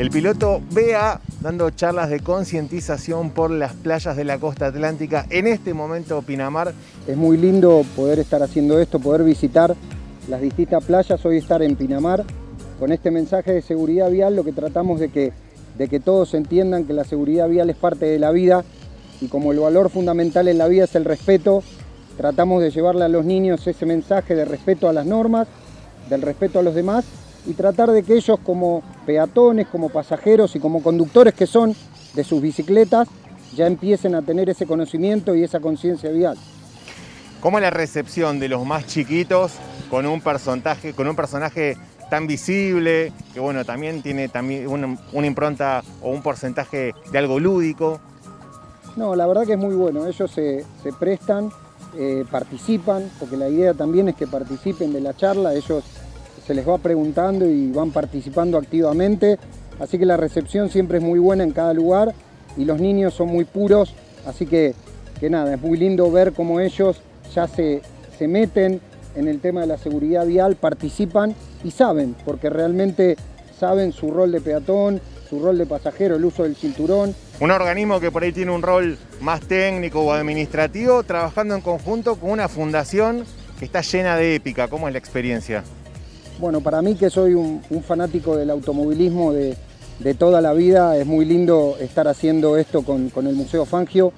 El piloto Bea dando charlas de concientización por las playas de la costa atlántica. En este momento, Pinamar. Es muy lindo poder estar haciendo esto, poder visitar las distintas playas, hoy estar en Pinamar. Con este mensaje de seguridad vial lo que tratamos de que, de que todos entiendan que la seguridad vial es parte de la vida y como el valor fundamental en la vida es el respeto, tratamos de llevarle a los niños ese mensaje de respeto a las normas, del respeto a los demás y tratar de que ellos como peatones, como pasajeros y como conductores que son de sus bicicletas, ya empiecen a tener ese conocimiento y esa conciencia vial. ¿Cómo es la recepción de los más chiquitos con un personaje, con un personaje tan visible, que bueno, también tiene también una, impronta o un porcentaje de algo lúdico? No, la verdad que es muy bueno. Ellos se, prestan, eh, participan, porque la idea también es que participen de la charla. Ellos se les va preguntando y van participando activamente. Así que la recepción siempre es muy buena en cada lugar y los niños son muy puros. Así que, que nada, es muy lindo ver cómo ellos ya se, se meten en el tema de la seguridad vial, participan y saben, porque realmente saben su rol de peatón, su rol de pasajero, el uso del cinturón. Un organismo que por ahí tiene un rol más técnico o administrativo, trabajando en conjunto con una fundación que está llena de épica. ¿Cómo es la experiencia? Bueno, para mí que soy un, fanático del automovilismo de, toda la vida, es muy lindo estar haciendo esto con, el Museo Fangio,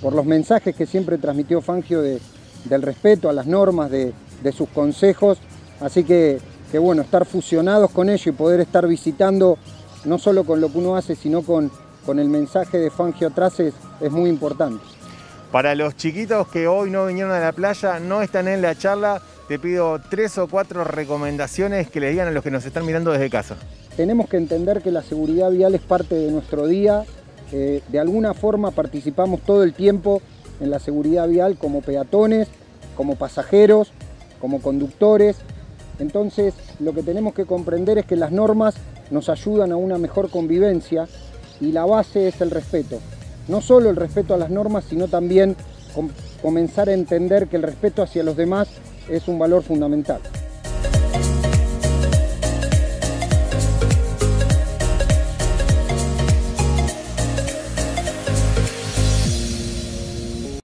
por los mensajes que siempre transmitió Fangio del respeto a las normas, de, sus consejos. Así que, que, bueno, estar fusionados con ello y poder estar visitando no solo con lo que uno hace, sino con, con el mensaje de Fangio atrás es, es muy importante. Para los chiquitos que hoy no vinieron a la playa, no están en la charla, te pido tres o cuatro recomendaciones que le digan a los que nos están mirando desde casa. Tenemos que entender que la seguridad vial es parte de nuestro día. Eh, de alguna forma participamos todo el tiempo en la seguridad vial como peatones, como pasajeros, como conductores. Entonces lo que tenemos que comprender es que las normas nos ayudan a una mejor convivencia y la base es el respeto. No solo el respeto a las normas, sino también comenzar a entender que el respeto hacia los demás es un valor fundamental.